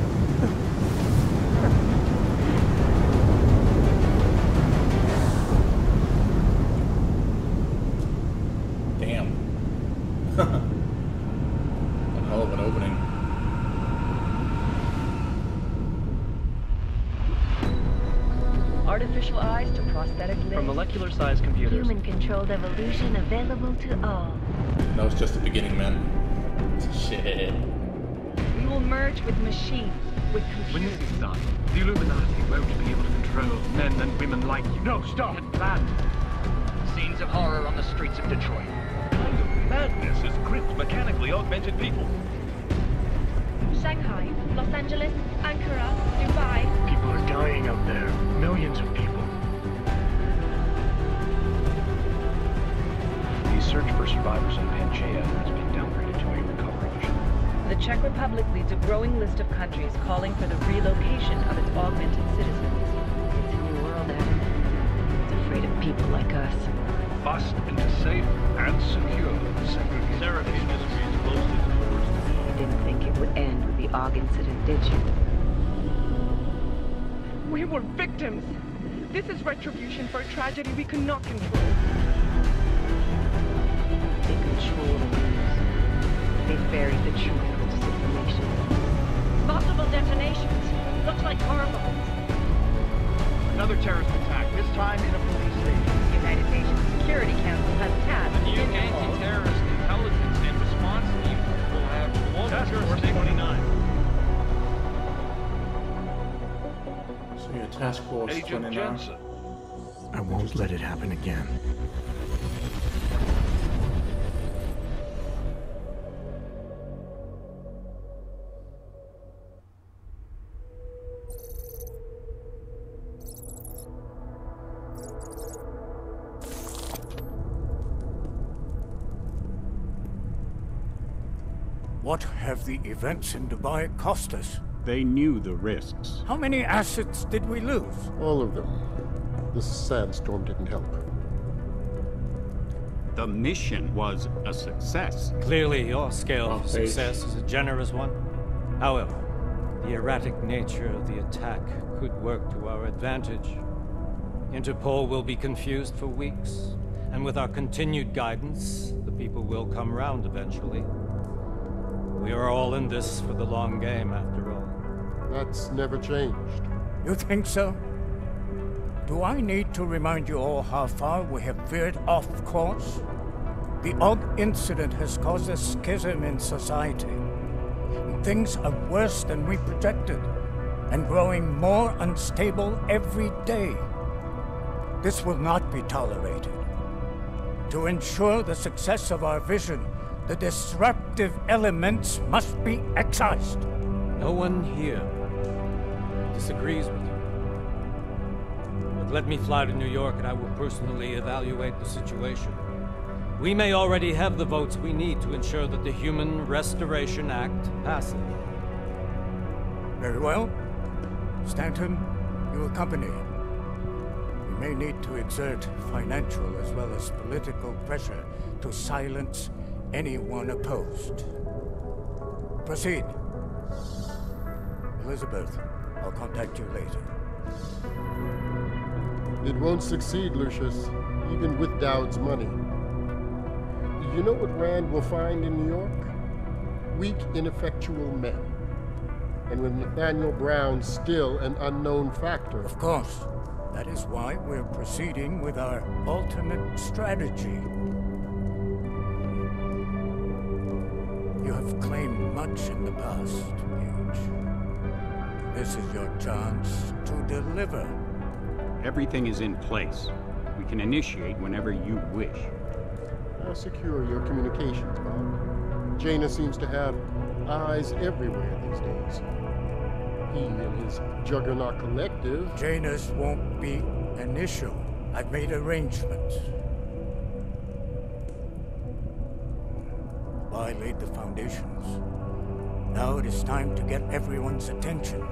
Computers. Human-controlled evolution available to all. That was just the beginning, man. Shit. We will merge with machines, with computers. When this is done, the Illuminati won't be able to control men and women like you. No, stop! Get planned. Scenes of horror on the streets of Detroit. kind of madness has gripped mechanically augmented people? Shanghai, Los Angeles, Ankara, The Czech Republic leads a growing list of countries calling for the relocation of its augmented citizens. It's a new world, Adam. It's afraid of people like us. Bust into safe and secure segregation. Sarif Industries closely towards You didn't think it would end with the AUG incident, did you? We were victims. This is retribution for a tragedy we cannot control. They control the news. They buried the truth with disinformation. Detonations. Looks like car bombs. Another terrorist attack, this time in a police station. The United Nations Security Council has tasked The new anti-terrorist intelligence and response team will have global Task Force jurisdiction. 29. So your task force Agent 29. Jensen. I won't let it happen again. Events in Dubai cost us? They knew the risks. How many assets did we lose? All of them. The sandstorm didn't help. The mission was a success. Clearly, your scale of success is a generous one. However, the erratic nature of the attack could work to our advantage. Interpol will be confused for weeks, and with our continued guidance, the people will come round eventually. We are all in this for the long game, after all. That's never changed. You think so? Do I need to remind you all how far we have veered off course? The Aug incident has caused a schism in society. Things are worse than we projected, and growing more unstable every day. This will not be tolerated. To ensure the success of our vision, the disruptive elements must be excised. No one here disagrees with you. But let me fly to New York and I will personally evaluate the situation. We may already have the votes we need to ensure that the Human Restoration Act passes. Very well. Stanton, you accompany. We may need to exert financial as well as political pressure to silence anyone opposed. Proceed. Elizabeth, I'll contact you later. It won't succeed, Lucius, even with Dowd's money. You know what Rand will find in New York? Weak, ineffectual men. And with Nathaniel Brown still an unknown factor. Of course. That is why we're proceeding with our alternate strategy. Have claimed much in the past, Page. This is your chance to deliver. Everything is in place. We can initiate whenever you wish. How secure your communications, Bob? Janus seems to have eyes everywhere these days. He and his Juggernaut Collective. Janus won't be an issue. I've made arrangements. I laid the foundations. Now it is time to get everyone's attention.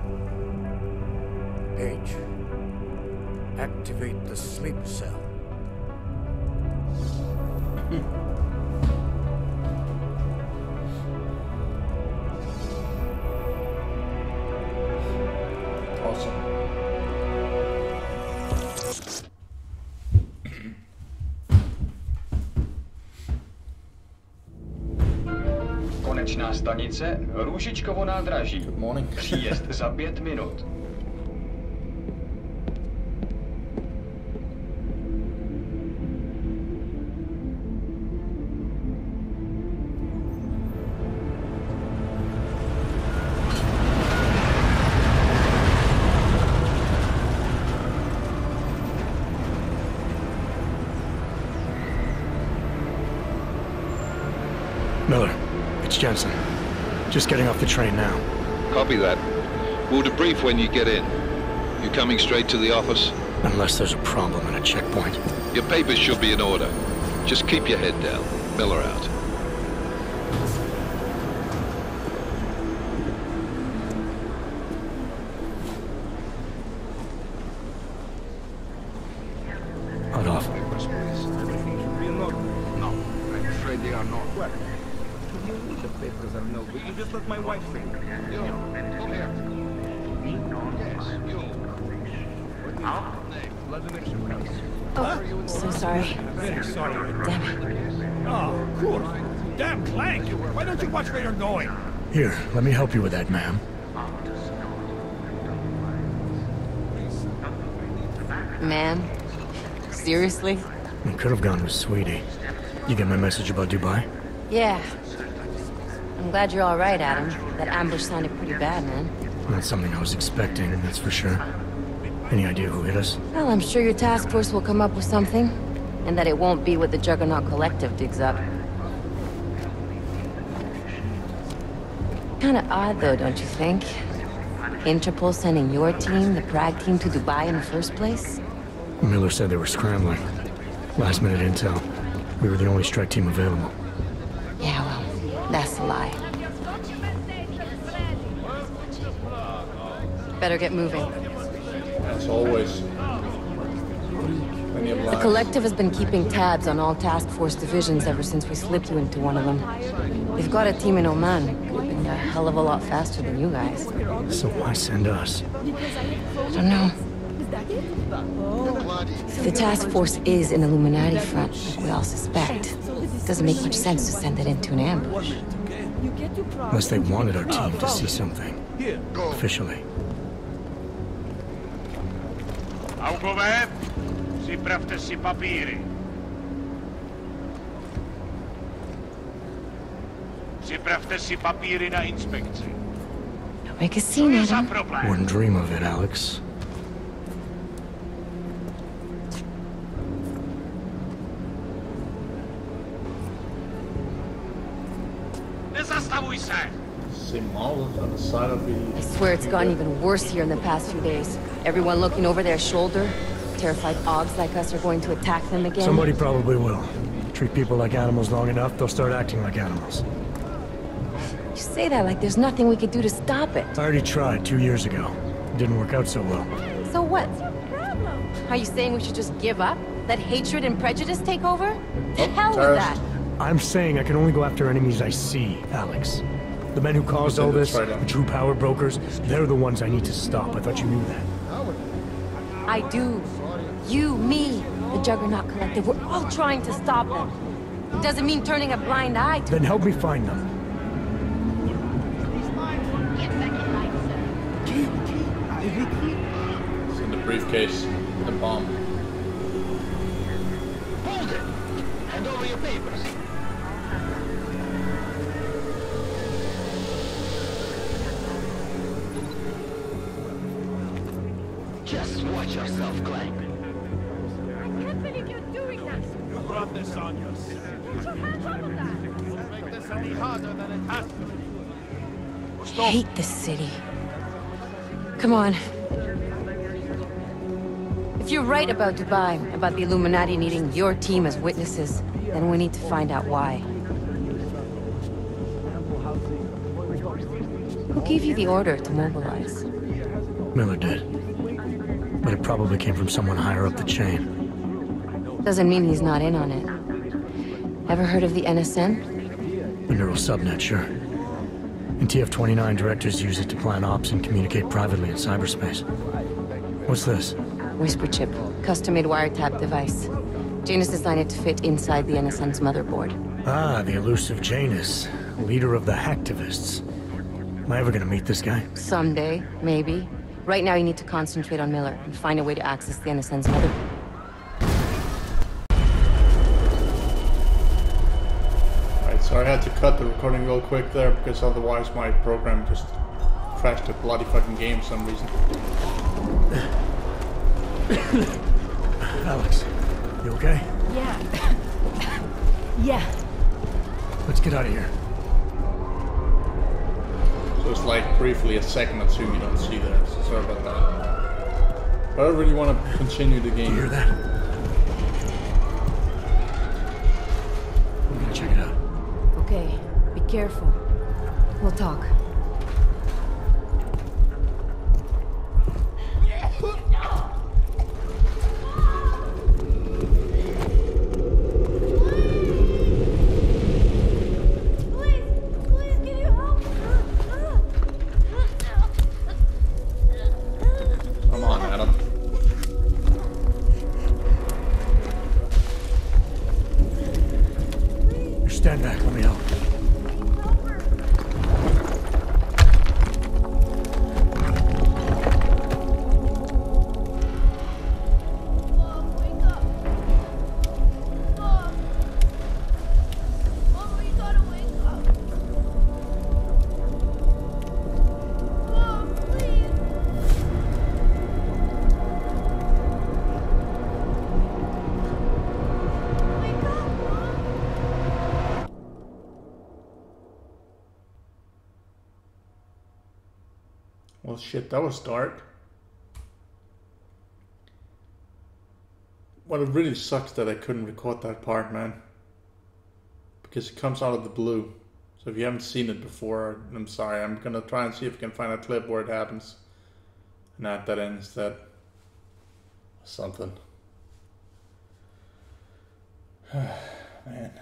Page, activate the sleep cell. Hmm. dálnice Růžičkovo nádraží. Příjezd za pět minut. Miller, it's Jensen. Just getting off the train now. Copy that. We'll debrief when you get in. You coming straight to the office? Unless there's a problem at a checkpoint. Your papers should be in order. Just keep your head down. Miller out. Here, let me help you with that, ma'am. Man? Seriously? We could have gone with Sweetie. You get my message about Dubai? Yeah. I'm glad you're all right, Adam. That ambush sounded pretty bad, man. Not something I was expecting, that's for sure. Any idea who hit us? Well, I'm sure your task force will come up with something. And that it won't be what the Juggernaut Collective digs up. Kinda odd, though, don't you think? Interpol sending your team, the Prague team, to Dubai in the first place? Miller said they were scrambling. Last minute intel. We were the only strike team available. Yeah, well, that's a lie. Better get moving. As always. The. Collective has been keeping tabs on all task force divisions ever since we slipped you into one of them. They've got a team in Oman. Could a hell of a lot faster than you guys. So why send us? I don't know. The task force is an Illuminati front, like we all suspect, it doesn't make much sense to send it into an ambush. Unless they wanted our team to see something. Officially. Augové, připravte si papíry. Připravte si papíry na inspekci. Don't make a scene, Adam. Wouldn't dream of it, Alex. Nezastavuj se! Same models on the side of the... I swear it's gotten even worse here in the past few days. Everyone looking over their shoulder. Terrified Augs like us are going to attack them again. Somebody probably will. Treat people like animals long enough, they'll start acting like animals. You say that like there's nothing we could do to stop it. I already tried two years ago. It didn't work out so well. So what? Are you saying we should just give up? Let hatred and prejudice take over? Oh, the hell with that! I'm saying I can only go after enemies I see, Alex. The men who caused all this, the true power brokers, they're the ones I need to stop. I thought you knew that. I do. You, me, the Juggernaut Collective, we're all trying to stop them. It doesn't mean turning a blind eye to Then help me find them. Briefcase. The bomb. Hold it! Hand over your papers. Just watch yourself, Clank. I can't believe you're doing that! You brought this on yourself. Put your hands off of that! Make this any harder than it has to be. I hate this city. Come on. Right about Dubai, about the Illuminati needing your team as witnesses, then we need to find out why. Who gave you the order to mobilize? Miller did. But it probably came from someone higher up the chain. Doesn't mean he's not in on it. Ever heard of the NSN? The neural subnet, sure. And TF-29 directors use it to plan ops and communicate privately in cyberspace. What's this? Whisper chip, custom-made wiretap device. Janus designed it to fit inside the NSN's motherboard. Ah, the elusive Janus, leader of the hacktivists. Am I ever gonna meet this guy? Someday, maybe. Right now you need to concentrate on Miller and find a way to access the NSN's motherboard. Alright, so I had to cut the recording real quick there because otherwise my program just crashed the bloody fucking game for some reason. Alex, you okay? Yeah. yeah. Let's get out of here. So it's like briefly a second or two you don't see there. So sorry about that. But I really want to continue the game. You hear that? I'm gonna check it out. Okay, be careful. We'll talk. That was dark. Well, it really sucks that I couldn't record that part, man. Because it comes out of the blue. So if you haven't seen it before, I'm sorry. I'm gonna try and see if I can find a clip where it happens. And add that in instead. Something. Man.